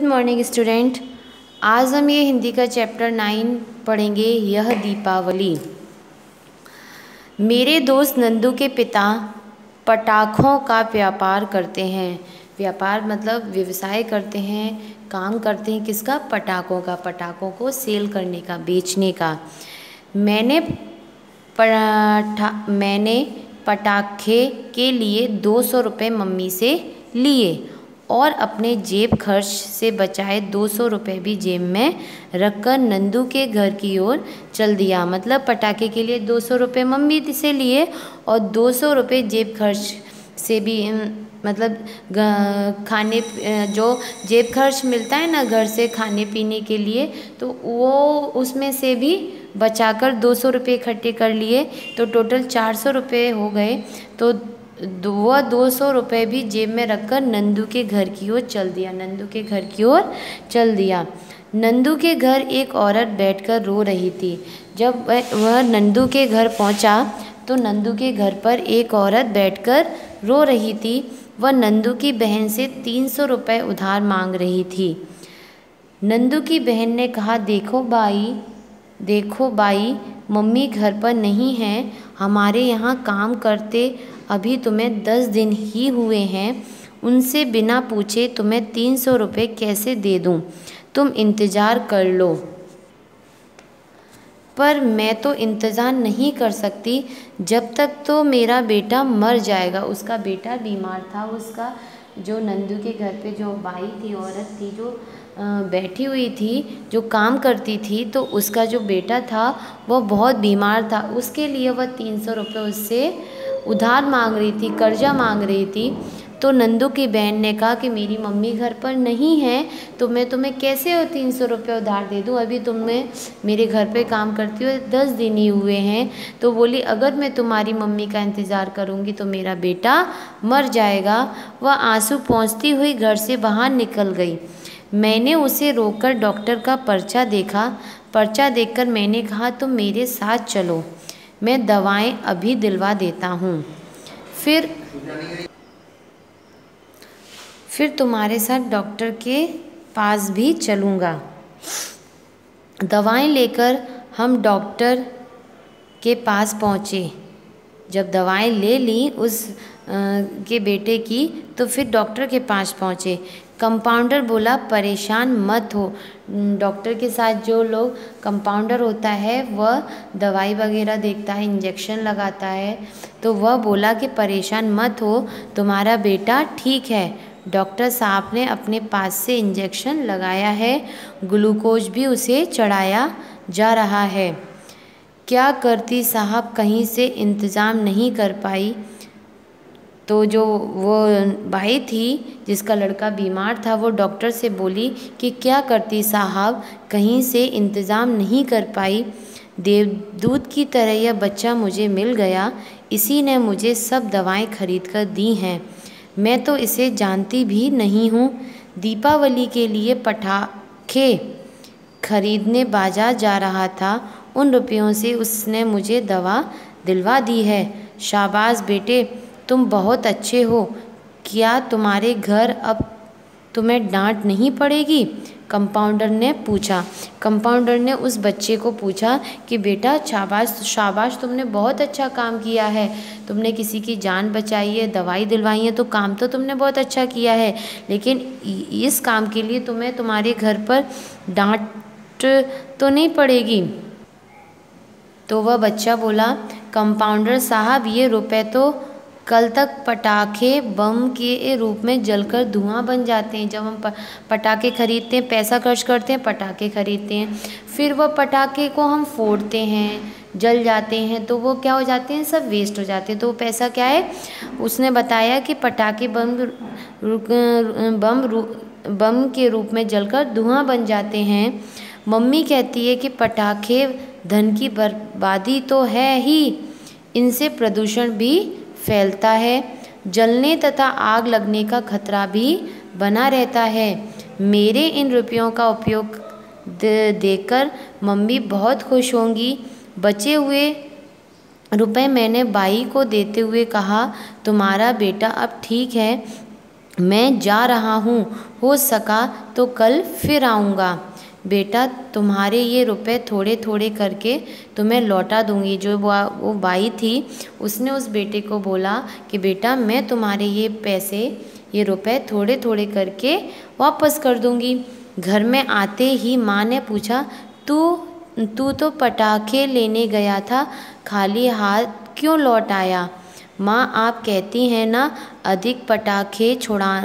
Good morning student आज हम ये हिंदी का चैप्टर नाइन पढ़ेंगे, यह दीपावली। मेरे दोस्त नंदू के पिता पटाखों का व्यापार करते हैं। व्यापार मतलब व्यवसाय करते हैं, काम करते हैं किसका? पटाखों का, पटाखों को सेल करने का, बेचने का। मैंने पटा मैंने पटाखे के लिए दो सौ रुपये मम्मी से लिए। और अपने जेब खर्च से बचाए दो सौ रुपये भी जेब में रखकर नंदू के घर की ओर चल दिया। मतलब पटाखे के लिए दो सौ रुपये मम्मी से लिए और दो सौ रुपये जेब खर्च से भी मतलब खाने जो जेब खर्च मिलता है ना घर से खाने पीने के लिए तो वो उसमें से भी बचाकर दो सौ रुपये इकट्ठे कर लिए। तो टोटल चार सौ रुपये हो गए। तो वह दो सौ रुपये भी जेब में रखकर नंदू के घर की ओर चल दिया। नंदू के घर की ओर चल दिया। नंदू के घर एक औरत बैठकर रो रही थी। जब वह नंदू के घर पहुँचा तो नंदू के घर पर एक औरत बैठकर रो रही थी। वह नंदू की बहन से तीन सौ रुपये उधार मांग रही थी। नंदू की बहन ने कहा, देखो भाई देखो बाई, मम्मी घर पर नहीं हैं हमारे यहाँ काम करते अभी तुम्हें दस दिन ही हुए हैं। उनसे बिना पूछे तुम्हें तीन सौ रुपये कैसे दे दूँ? तुम इंतज़ार कर लो। पर मैं तो इंतज़ार नहीं कर सकती। जब तक तो मेरा बेटा मर जाएगा। उसका बेटा बीमार था। उसका जो नंदू के घर पे जो बाई थी, औरत थी, जो बैठी हुई थी, जो काम करती थी तो उसका जो बेटा था, वह बहुत बीमार था। उसके लिए वह तीन सौ रुपये उससे उधार मांग रही थी, कर्जा मांग रही थी। तो नंदू की बहन ने कहा कि मेरी मम्मी घर पर नहीं है तो मैं तुम्हें कैसे तीन सौ रुपये उधार दे दूँ? अभी तुम्हें मेरे घर पे काम करती हो दस दिन ही हुए हैं। तो बोली, अगर मैं तुम्हारी मम्मी का इंतज़ार करूँगी तो मेरा बेटा मर जाएगा। वह आँसू पहुँचती हुई घर से बाहर निकल गई। मैंने उसे रोककर डॉक्टर का पर्चा देखा। पर्चा देखकर मैंने कहा, तुम मेरे साथ चलो, मैं दवाएँ अभी दिलवा देता हूँ। फिर फिर तुम्हारे साथ डॉक्टर के पास भी चलूँगा। दवाएँ लेकर हम डॉक्टर के पास पहुँचे। जब दवाएँ ले ली उस के बेटे की तो फिर डॉक्टर के पास पहुँचे। कंपाउंडर बोला, परेशान मत हो। डॉक्टर के साथ जो लोग कंपाउंडर होता है, वह दवाई वगैरह देखता है इंजेक्शन लगाता है तो वह बोला कि, परेशान मत हो, तुम्हारा बेटा ठीक है। डॉक्टर साहब ने अपने पास से इंजेक्शन लगाया है ग्लूकोज भी उसे चढ़ाया जा रहा है। क्या करती साहब, कहीं से इंतज़ाम नहीं कर पाई? तो जो वो भाई थी, जिसका लड़का बीमार था, वो डॉक्टर से बोली कि क्या करती साहब, कहीं से इंतज़ाम नहीं कर पाई। देवदूत की तरह यह बच्चा मुझे मिल गया, इसी ने मुझे सब दवाएँ खरीद कर दी हैं। मैं तो इसे जानती भी नहीं हूँ। दीपावली के लिए पटाखे खरीदने बाज़ार जा रहा था। उन रुपयों से उसने मुझे दवा दिलवा दी है। शाबाश बेटे तुम बहुत अच्छे हो। क्या तुम्हारे घर अब तुम्हें डांट नहीं पड़ेगी? कंपाउंडर ने पूछा। कंपाउंडर ने उस बच्चे को पूछा कि, बेटा, शाबाश शाबाश, तुमने बहुत अच्छा काम किया है। तुमने किसी की जान बचाई है, दवाई दिलवाई है तो काम तो तुमने बहुत अच्छा किया है। लेकिन इस काम के लिए तुम्हें तुम्हारे घर पर डांट तो नहीं पड़ेगी? तो वह बच्चा बोला, कंपाउंडर साहब, ये रुपए तो कल तक पटाखे बम के रूप में जलकर धुआँ बन जाते हैं। जब हम पटाखे खरीदते हैं, पैसा खर्च करते हैं, पटाखे खरीदते हैं, फिर वह पटाखे को हम फोड़ते हैं, जल जाते हैं तो वो क्या हो जाते हैं? सब वेस्ट हो जाते हैं। तो वो पैसा क्या है? उसने बताया कि पटाखे बम बम बम के रूप में जलकर धुआँ बन जाते हैं। मम्मी कहती है कि पटाखे धन की बर्बादी तो है ही, इनसे प्रदूषण भी फैलता है। जलने तथा आग लगने का खतरा भी बना रहता है। मेरे इन रुपयों का उपयोग देकर मम्मी बहुत खुश होंगी। बचे हुए रुपए मैंने बाई को देते हुए कहा, तुम्हारा बेटा अब ठीक है, मैं जा रहा हूँ। हो सका तो कल फिर आऊँगा। बेटा, तुम्हारे ये रुपए थोड़े थोड़े करके तुम्हें लौटा दूँगी। जो वो बाई थी, उसने उस बेटे को बोला कि, बेटा, मैं तुम्हारे ये पैसे, ये रुपए थोड़े थोड़े करके वापस कर दूँगी। घर में आते ही माँ ने पूछा, तू तू तो पटाखे लेने गया था, खाली हाथ क्यों लौट आया? माँ, आप कहती हैं ना, अधिक पटाखे छुड़ा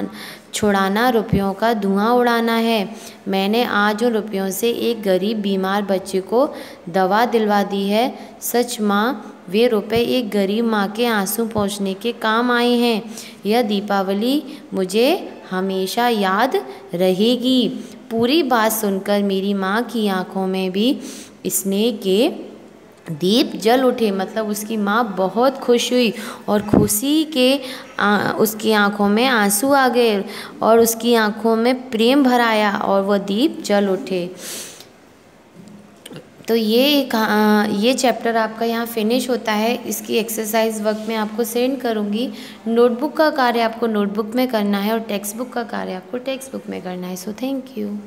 छुड़ाना रुपयों का धुआँ उड़ाना है। मैंने आज उन रुपयों से एक गरीब बीमार बच्चे को दवा दिलवा दी है। सच माँ, वे रुपए एक गरीब माँ के आँसू पहुँचने के काम आए हैं। यह दीपावली मुझे हमेशा याद रहेगी। पूरी बात सुनकर मेरी माँ की आँखों में भी स्नेह के दीप जल उठे मतलब उसकी माँ बहुत खुश हुई और खुशी के आ, उसकी आँखों में आँसू आ गए और उसकी आँखों में प्रेम भराया और वह दीप जल उठे। तो ये ये चैप्टर आपका यहाँ फिनिश होता है। इसकी एक्सरसाइज वक्त मैं आपको सेंड करूँगी। नोटबुक का कार्य आपको नोटबुक में करना है और टेक्स्ट बुक का कार्य आपको टेक्स्ट बुक में करना है। So thank you